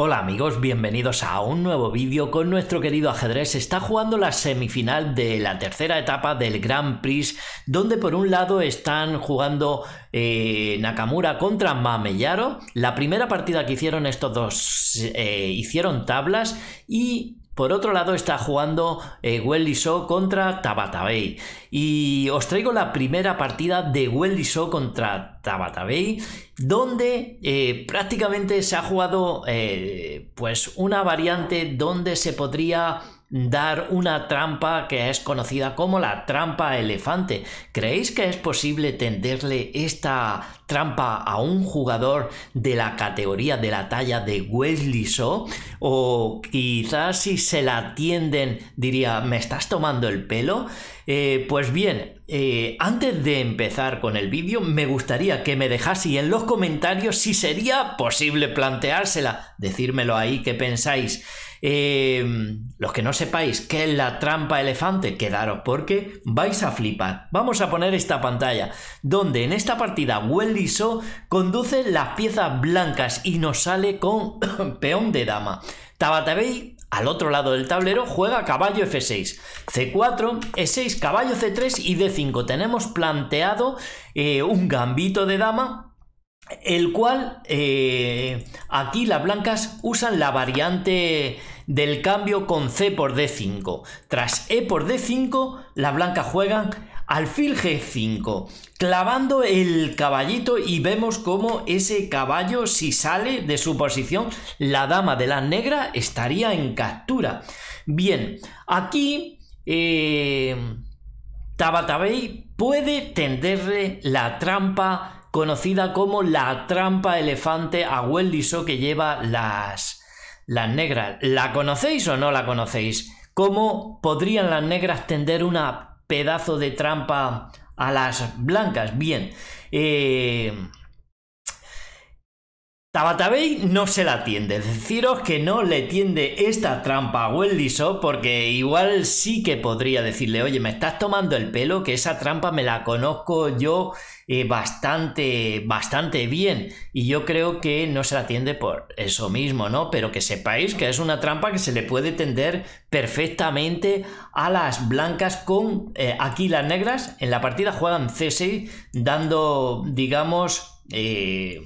Hola amigos, bienvenidos a un nuevo vídeo con nuestro querido ajedrez. Está jugando la semifinal de la tercera etapa del Grand Prix, donde por un lado están jugando eh, Nakamura contra Mameyaro. La primera partida que hicieron estos dos eh, hicieron tablas y por otro lado está jugando eh, contra Tabatabey. Y os traigo la primera partida de Welliso contra Tabatabey, donde eh, prácticamente se ha jugado eh, pues una variante donde se podría dar una trampa que es conocida como la trampa elefante. ¿Creéis que es posible tenderle esta trampa a un jugador de la categoría de la talla de Wesley So? O quizás si se la tienden diría, ¿me estás tomando el pelo? Eh, pues bien, eh, antes de empezar con el vídeo, me gustaría que me dejaseis en los comentarios si sería posible planteársela. Decírmelo ahí, ¿qué pensáis? Em, los que no sepáis qué es la trampa elefante, quedaros porque vais a flipar. Vamos a poner esta pantalla donde en esta partida Welly So conduce las piezas blancas y nos sale con peón de dama. Tabatabey al otro lado del tablero juega caballo F6, C4, E6, caballo C3 y D5. Tenemos planteado eh, un gambito de dama el cual eh, aquí las blancas usan la variante del cambio con C por D5. Tras E por D5, las blancas juegan alfil G5, clavando el caballito y vemos cómo ese caballo, si sale de su posición, la dama de la negra estaría en captura. Bien, aquí eh, Tabatabey puede tenderle la trampa conocida como la trampa elefante a Welliso que lleva las, las negras. ¿La conocéis o no la conocéis? ¿Cómo podrían las negras tender una pedazo de trampa a las blancas? Bien, eh, Tabatabey no se la tiende. Deciros que no le tiende esta trampa a Welliso porque igual sí que podría decirle, oye, me estás tomando el pelo, que esa trampa me la conozco yo eh, bastante, bastante bien. Y yo creo que no se la tiende por eso mismo, ¿no? Pero que sepáis que es una trampa que se le puede tender perfectamente a las blancas con eh, aquí las negras. En la partida juegan C6 dando, digamos, eh,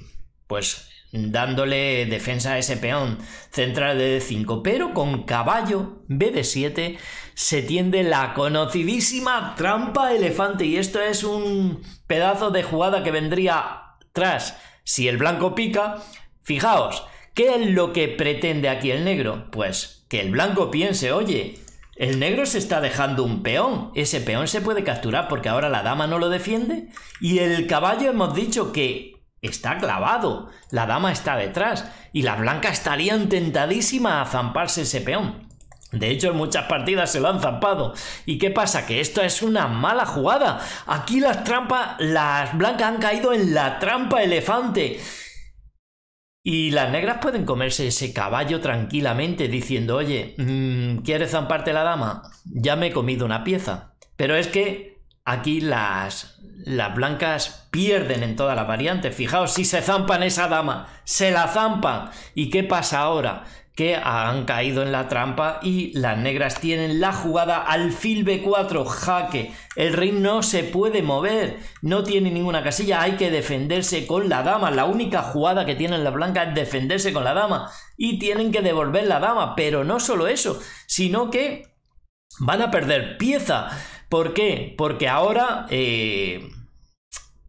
pues dándole defensa a ese peón central de D5, pero con caballo BD7 se tiende la conocidísima trampa elefante y esto es un pedazo de jugada que vendría tras si el blanco pica. Fijaos, ¿qué es lo que pretende aquí el negro? Pues que el blanco piense, oye, el negro se está dejando un peón. Ese peón se puede capturar porque ahora la dama no lo defiende. Y el caballo hemos dicho que está clavado, la dama está detrás y la blanca estarían tentadísima a zamparse ese peón. De hecho, en muchas partidas se lo han zampado. ¿Y qué pasa? Que esto es una mala jugada. Aquí las trampas, las blancas han caído en la trampa elefante. Y las negras pueden comerse ese caballo tranquilamente diciendo, oye, mm, ¿quieres zamparte la dama? Ya me he comido una pieza. Pero es que aquí las, blancas pierden en toda la variante. Fijaos, si se zampan esa dama, se la zampan. ¿Y qué pasa ahora? Que han caído en la trampa y las negras tienen la jugada alfil B4, jaque. El rey no se puede mover, no tiene ninguna casilla, hay que defenderse con la dama. La única jugada que tienen las blancas es defenderse con la dama y tienen que devolver la dama. Pero no solo eso, sino que van a perder pieza. ¿Por qué? Porque ahora eh,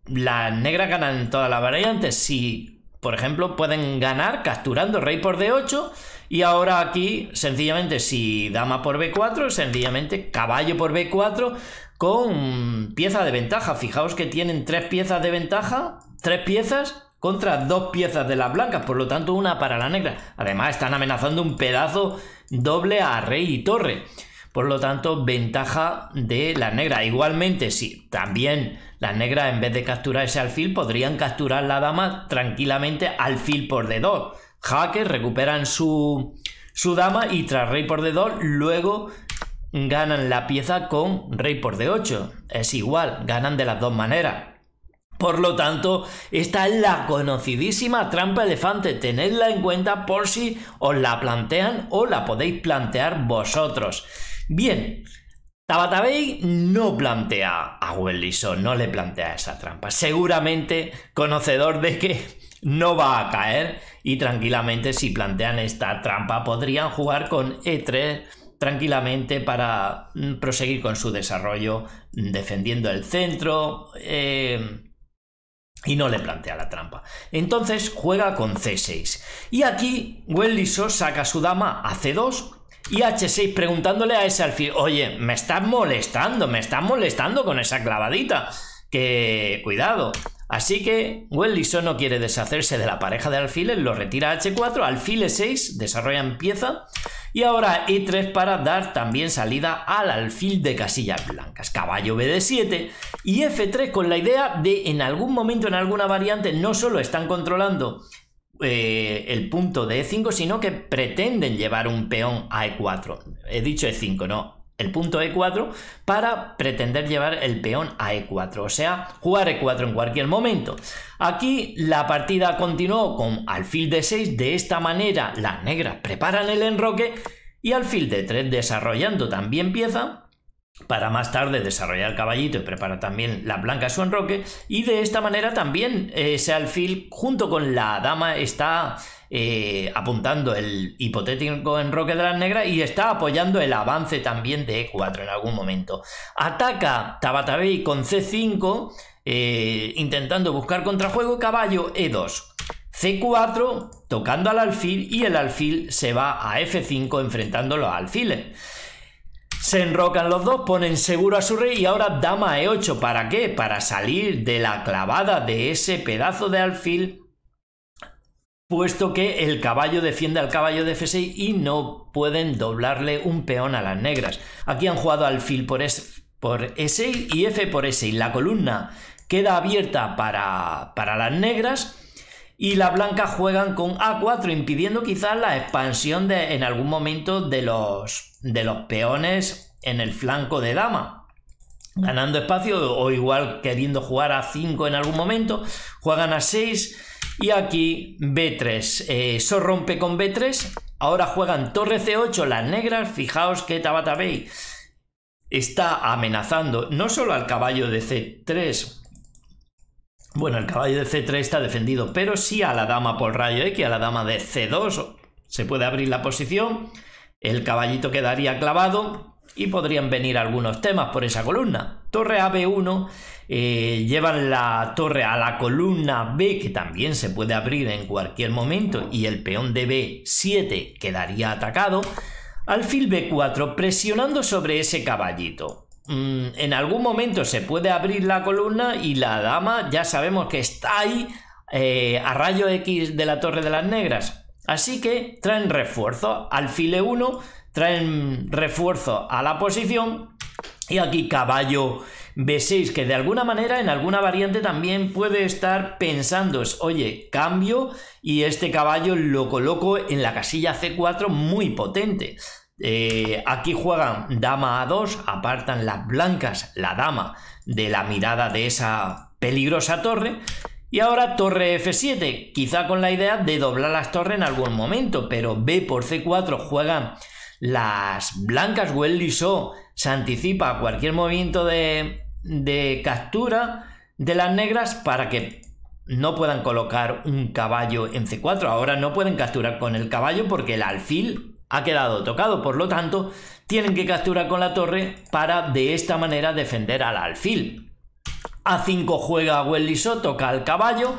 las negras ganan todas las variantes. Si, por ejemplo, pueden ganar capturando rey por D8 y ahora aquí, sencillamente, si dama por B4, sencillamente caballo por B4 con pieza de ventaja. Fijaos que tienen tres piezas de ventaja, tres piezas contra dos piezas de las blancas, por lo tanto una para la negra. Además están amenazando un pedazo doble a rey y torre. Por lo tanto, ventaja de la negra. Igualmente, si también las negras en vez de capturar ese alfil podrían capturar la dama tranquilamente alfil por D2. Jaque, recuperan su, su dama y tras rey por D2 luego ganan la pieza con rey por D8. Es igual, ganan de las dos maneras. Por lo tanto, esta es la conocidísima trampa elefante. Tenedla en cuenta por si os la plantean o la podéis plantear vosotros. Bien, Tabatabey no plantea a Wellison, no le plantea esa trampa. Seguramente conocedor de que no va a caer y tranquilamente si plantean esta trampa podrían jugar con E3 tranquilamente para mm, proseguir con su desarrollo defendiendo el centro eh, y no le plantea la trampa. Entonces juega con C6 y aquí Wellison saca su dama a C2 y H6 preguntándole a ese alfil, oye, me estás molestando, me estás molestando con esa clavadita. Que cuidado. Así que Wellison no quiere deshacerse de la pareja de alfiles, lo retira a H4, alfil E6, desarrolla pieza. Y ahora E3 para dar también salida al alfil de casillas blancas. Caballo BD7 y F3 con la idea de en algún momento, en alguna variante, no solo están controlando eh, el punto de E5, sino que pretenden llevar un peón a E4. He dicho E5, no, el punto E4 para pretender llevar el peón a E4, o sea, jugar E4 en cualquier momento. Aquí la partida continuó con alfil de 6, de esta manera las negras preparan el enroque y alfil de 3 desarrollando también pieza para más tarde desarrollar el caballito y preparar también la blanca su enroque y de esta manera también ese alfil junto con la dama está eh, apuntando el hipotético enroque de las negras y está apoyando el avance también de E4 en algún momento. Ataca Tabatabey con C5 eh, intentando buscar contrajuego caballo E2. C4 tocando al alfil y el alfil se va a F5 enfrentando los alfiles. Se enrocan los dos, ponen seguro a su rey y ahora dama E8. ¿Para qué? Para salir de la clavada de ese pedazo de alfil puesto que el caballo defiende al caballo de F6 y no pueden doblarle un peón a las negras. Aquí han jugado alfil por, por E6 y F por E6. La columna queda abierta para, para las negras y las blancas juegan con A4 impidiendo quizás la expansión de, en algún momento de los, de los peones en el flanco de dama. Ganando espacio o igual queriendo jugar a 5 en algún momento juegan a 6 y aquí B3 eh, eso rompe con B3 ahora juegan torre C8 las negras. Fijaos que Tabata Bay está amenazando no solo al caballo de C3 bueno, el caballo de C3 está defendido, pero sí a la dama por rayo X, a la dama de C2. Se puede abrir la posición, el caballito quedaría clavado y podrían venir algunos temas por esa columna. Torre a B1, eh, llevan la torre a la columna B, que también se puede abrir en cualquier momento, y el peón de B7 quedaría atacado. Alfil B4 presionando sobre ese caballito. Mm, en algún momento se puede abrir la columna y la dama ya sabemos que está ahí eh, a rayo X de la Torre de las Negras. Así que traen refuerzo. Alfile 1 traen refuerzo a la posición. Y aquí caballo B6, que de alguna manera en alguna variante también puede estar pensando, oye, cambio y este caballo lo coloco en la casilla C4 muy potente. Eh, aquí juegan dama a2, apartan las blancas, la dama, de la mirada de esa peligrosa torre. Y ahora torre F7, quizá con la idea de doblar las torres en algún momento, pero B por C4 juegan las blancas o el liso, se anticipa a cualquier movimiento de, de captura de las negras para que no puedan colocar un caballo en C4. Ahora no pueden capturar con el caballo porque el alfil ha quedado tocado, por lo tanto, tienen que capturar con la torre para de esta manera defender al alfil. A5 juega Welliso, toca al caballo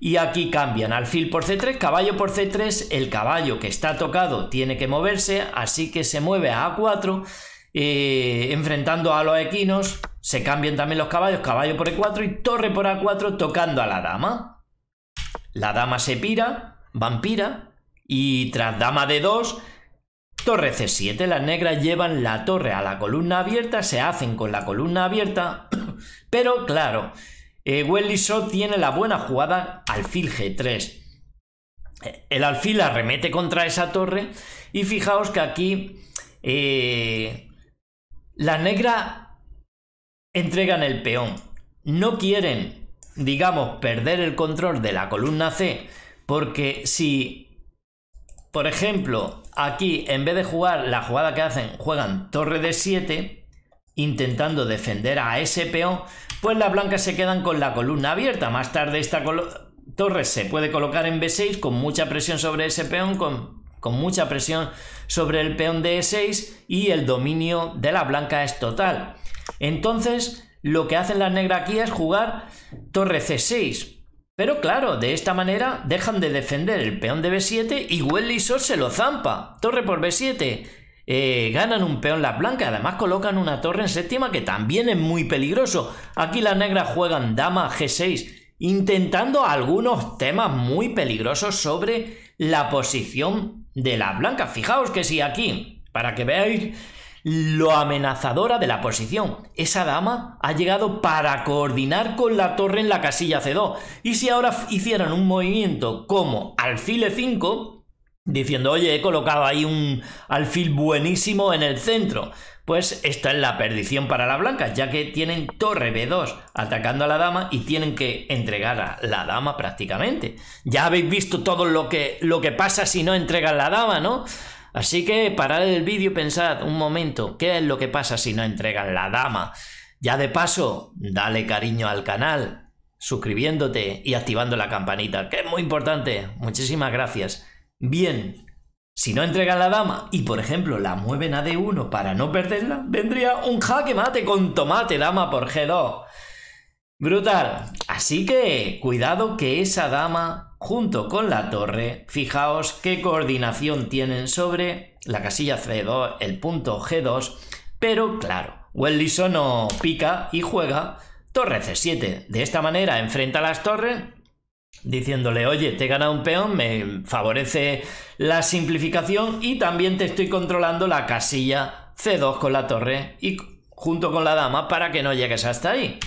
y aquí cambian alfil por C3, caballo por C3, el caballo que está tocado tiene que moverse, así que se mueve a A4, eh, enfrentando a los equinos, se cambian también los caballos, caballo por E4 y torre por A4 tocando a la dama. La dama se pira, vampira, y tras dama de 2 Torre C7, las negras llevan la torre a la columna abierta, se hacen con la columna abierta, pero claro, eh, tiene la buena jugada alfil G3. El alfil arremete contra esa torre y fijaos que aquí eh, las negras entregan el peón. No quieren digamos, perder el control de la columna C, porque si, por ejemplo, aquí en vez de jugar la jugada que hacen, juegan torre de 7, intentando defender a ese peón, pues las blancas se quedan con la columna abierta. Más tarde esta torre se puede colocar en B6 con mucha presión sobre ese peón, con, con mucha presión sobre el peón de E6 y el dominio de la blanca es total. Entonces, lo que hacen las negras aquí es jugar torre C6. Pero claro, de esta manera dejan de defender el peón de B7 y Wellisor se lo zampa. Torre por B7. Eh, ganan un peón las blancas, además colocan una torre en séptima que también es muy peligroso. Aquí las negras juegan dama G6, intentando algunos temas muy peligrosos sobre la posición de las blancas. Fijaos que si aquí, para que veáis lo amenazadora de la posición. Esa dama ha llegado para coordinar con la torre en la casilla C2. Y si ahora hicieran un movimiento como alfil E5, diciendo, oye, he colocado ahí un alfil buenísimo en el centro. Pues esta es la perdición para las blancas, ya que tienen torre B2 atacando a la dama y tienen que entregar a la dama prácticamente. Ya habéis visto todo lo que, lo que pasa si no entregan la dama, ¿no? Así que parad el vídeo y pensad un momento, ¿qué es lo que pasa si no entregan la dama? Ya de paso, dale cariño al canal, suscribiéndote y activando la campanita, que es muy importante. Muchísimas gracias. Bien, si no entregan la dama y por ejemplo la mueven a D1 para no perderla, vendría un jaque mate con tomate dama por G2. Brutal. Así que cuidado que esa dama junto con la torre, fijaos qué coordinación tienen sobre la casilla C2, el punto G2, pero claro, Wellison no pica y juega torre C7. De esta manera enfrenta las torres diciéndole, oye, te he ganado un peón, me favorece la simplificación y también te estoy controlando la casilla C2 con la torre y junto con la dama para que no llegues hasta ahí.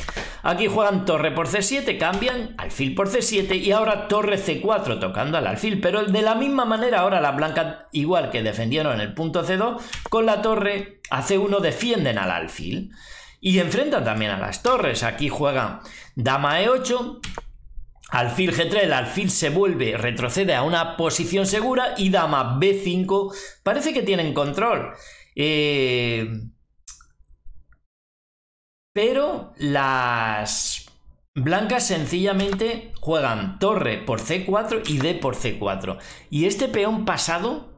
Aquí juegan torre por C7, cambian alfil por C7 y ahora torre C4 tocando al alfil, pero de la misma manera ahora las blancas, igual que defendieron en el punto C2, con la torre a C1 defienden al alfil. Y enfrentan también a las torres. Aquí juegan dama E8, alfil G3, el alfil se vuelve, retrocede a una posición segura y dama B5 parece que tienen control. Eh, pero las blancas sencillamente juegan torre por C4 y D por C4. Y este peón pasado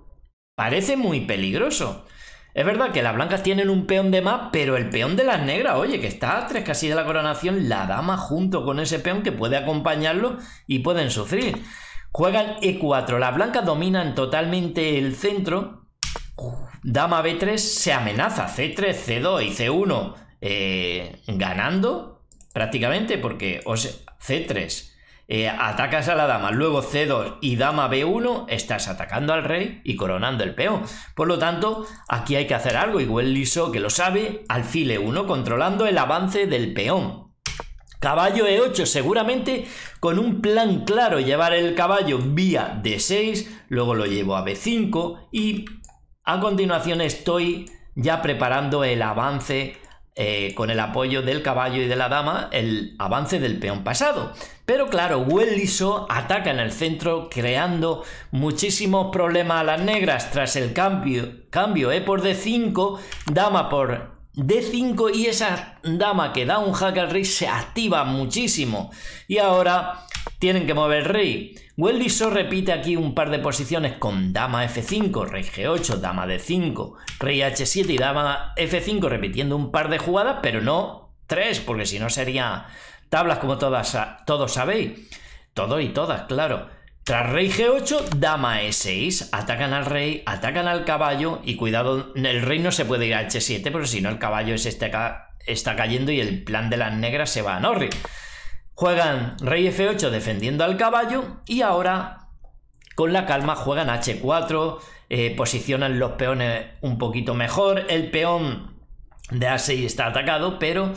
parece muy peligroso. Es verdad que las blancas tienen un peón de más, pero el peón de las negras, oye, que está a tres casi de la coronación, la dama junto con ese peón que puede acompañarlo y pueden sufrir. Juegan E4, las blancas dominan totalmente el centro. Dama B3 se amenaza, C3, C2 y C1 eh, ganando prácticamente porque C3 eh, atacas a la dama, luego C2 y dama B1, estás atacando al rey y coronando el peón. Por lo tanto, aquí hay que hacer algo, igual liso que lo sabe, alfil E1, controlando el avance del peón. Caballo E8, seguramente con un plan claro, llevar el caballo vía D6, luego lo llevo a B5 y a continuación estoy ya preparando el avance eh, con el apoyo del caballo y de la dama, el avance del peón pasado. Pero claro, Welliso ataca en el centro creando muchísimos problemas a las negras tras el cambio, cambio E por D5, dama por D5 y esa dama que da un jaque al rey se activa muchísimo. Y ahora tienen que mover el rey. Welliso repite aquí un par de posiciones con dama F5, rey G8, dama D5, rey H7 y dama F5 repitiendo un par de jugadas, pero no tres, porque si no sería tablas como todas, todos sabéis. Todo y todas, claro. Tras rey G8, dama E6. Atacan al rey, atacan al caballo y cuidado, el rey no se puede ir a H7 porque si no el caballo está, está cayendo y el plan de las negras se va a Norri. Juegan rey F8 defendiendo al caballo y ahora con la calma juegan H4, eh, posicionan los peones un poquito mejor, el peón de A6 está atacado, pero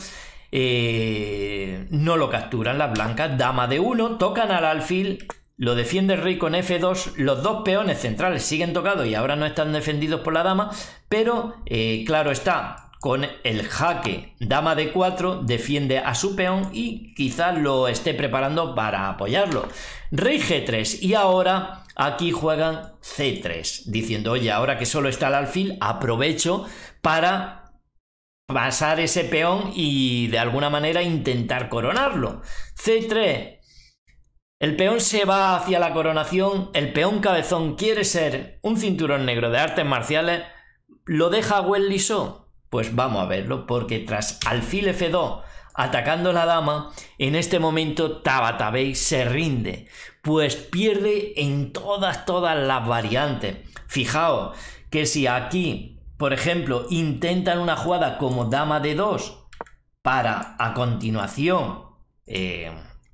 eh, no lo capturan las blancas, dama de 1, tocan al alfil, lo defiende rey con F2, los dos peones centrales siguen tocados y ahora no están defendidos por la dama, pero eh, claro está, con el jaque dama de 4 defiende a su peón y quizás lo esté preparando para apoyarlo. Rey G3 y ahora aquí juegan C3 diciendo oye ahora que solo está el alfil aprovecho para pasar ese peón y de alguna manera intentar coronarlo. C3 el peón se va hacia la coronación, el peón cabezón quiere ser un cinturón negro de artes marciales, ¿lo deja Welliso? Pues vamos a verlo, porque tras alfil F2 atacando la dama, en este momento Tabatabey se rinde, pues pierde en todas, todas las variantes. Fijaos que si aquí, por ejemplo, intentan una jugada como dama de 2 para a continuación eh,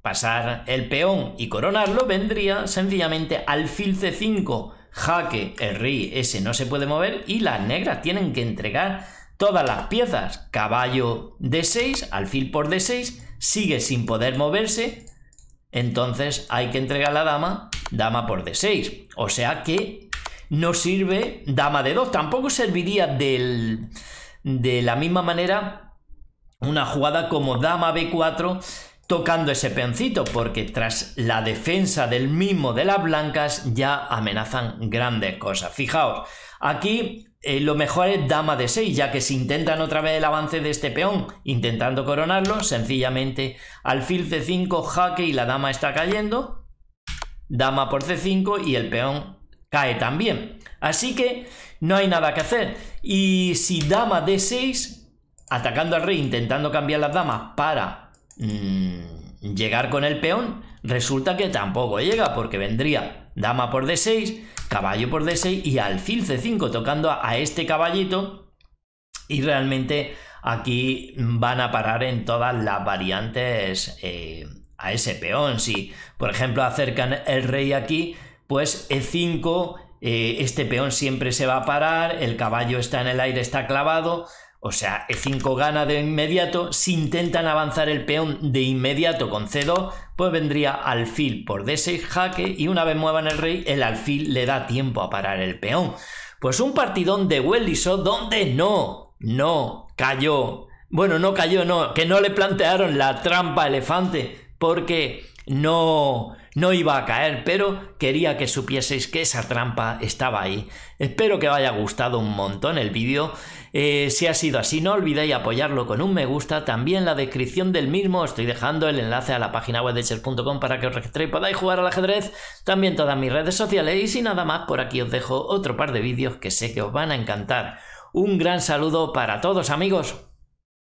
pasar el peón y coronarlo, vendría sencillamente alfil c5, jaque, el rey ese no se puede mover y las negras tienen que entregar todas las piezas. Caballo d6, alfil por d6, sigue sin poder moverse, entonces hay que entregar la dama, dama por d6. O sea que no sirve dama de 2. Tampoco serviría del, de la misma manera una jugada como dama b4 tocando ese peoncito, porque tras la defensa del mismo de las blancas ya amenazan grandes cosas. Fijaos, aquí eh, lo mejor es dama de 6, ya que si intentan otra vez el avance de este peón intentando coronarlo, sencillamente alfil c5, jaque y la dama está cayendo, dama por c5 y el peón cae también. Así que no hay nada que hacer. Y si dama d6, atacando al rey, intentando cambiar las damas para Mm, llegar con el peón, resulta que tampoco llega, porque vendría dama por d6, caballo por d6 y alfil c5 tocando a, este caballito. Y realmente aquí van a parar en todas las variantes eh, a ese peón. Si, por ejemplo, acercan el rey aquí, pues e5, eh, este peón siempre se va a parar, el caballo está en el aire, está clavado. O sea, E5 gana de inmediato. Si intentan avanzar el peón de inmediato con C2, pues vendría alfil por D6 jaque y una vez muevan el rey, el alfil le da tiempo a parar el peón. Pues un partidón de Welliso donde no, no cayó. Bueno, no cayó, no, que no le plantearon la trampa elefante porque no, no iba a caer, pero quería que supieseis que esa trampa estaba ahí. Espero que os haya gustado un montón el vídeo. Eh, si ha sido así, no olvidéis apoyarlo con un me gusta. También en la descripción del mismo estoy dejando el enlace a la página web de chess.com para que os registréis y podáis jugar al ajedrez. También todas mis redes sociales. Y sin nada más, por aquí os dejo otro par de vídeos que sé que os van a encantar. Un gran saludo para todos amigos.